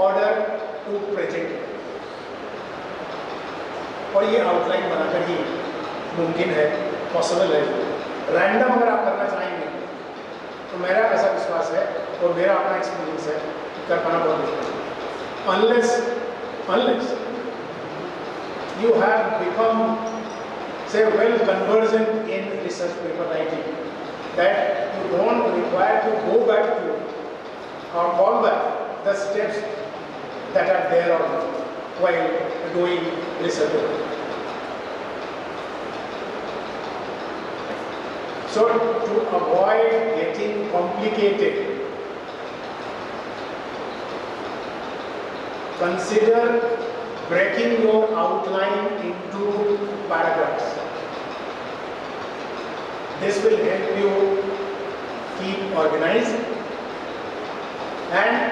Order to present और ये outline बनाकर ही मुमकिन है पॉसिबल है। रैंडम अगर आप करना चाहेंगे तो मेरा ऐसा विश्वास है और मेरा अपना एक्सपीरियंस है कि कर पाना बहुत मुश्किल है। Unless unless you have become so well conversion in research paper writing that you don't require to go back to the steps that are there on while doing research. So to avoid getting complicated, consider breaking your outline into paragraphs. This will help you keep organized and